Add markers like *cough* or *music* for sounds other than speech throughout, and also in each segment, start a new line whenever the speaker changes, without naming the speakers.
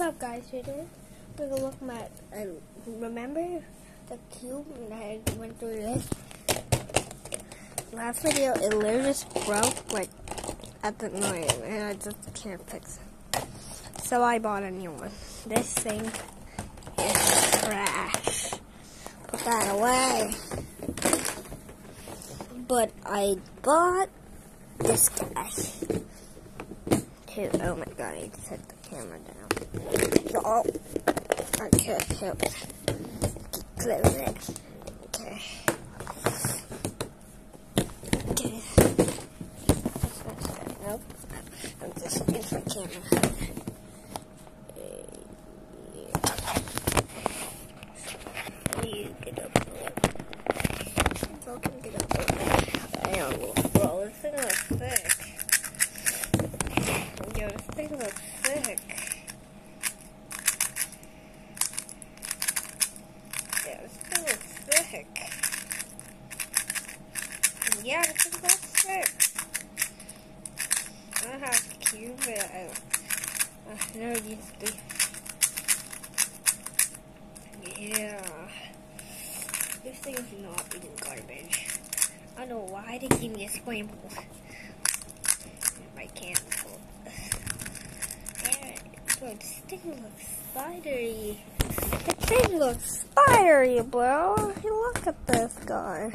What's up guys, today we're gonna look at remember the cube that I went through this? Last video, it literally just broke, like, at the night, and I just can't fix it. So I bought a new one. This thing is trash. Put that away. But I bought this guy. Too. Oh my god, I just set the camera down. Oh, okay, help. Close it. Okay. Okay. Nope. I'm just for the camera. You get up there. Fucking get up there. I don't know. Bro, this thing looks thick. Yo, this thing looks thick. Yeah, this thing looks thick. Yeah, this thing looks thick. I have cube it. I, know to be. Yeah. This thing is not even garbage. I don't know why they give me a scramble. I can't. Yeah, but this thing looks spidery. The thing looks spidery, bro. Look at this guy.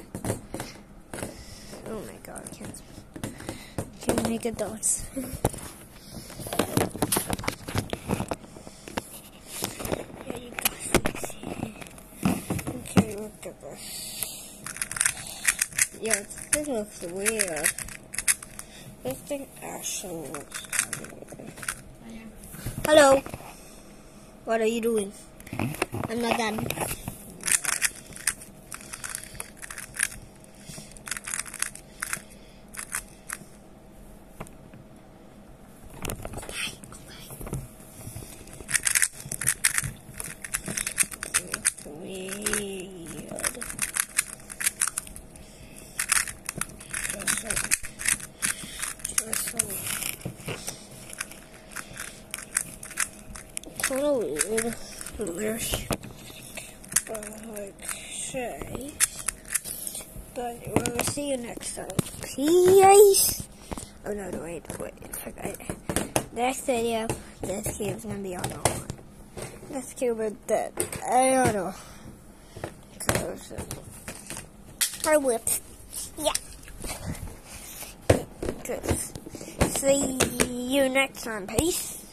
Oh my god, I can't. Can't make it dots. *laughs* yeah, you guys see. Okay, look at this. Yeah, this uh, thing looks weird. This thing actually looks weird. Hello. What are you doing? I'm not done. It's weird. Just like, just like, There's, uh, like, say, but we'll see you next time. Peace. Oh no, wait, wait, forgot. Next video, this cube's gonna be on all. This cube is dead. I don't know. Cause I whipped. Yeah. Cause see you next time. Peace.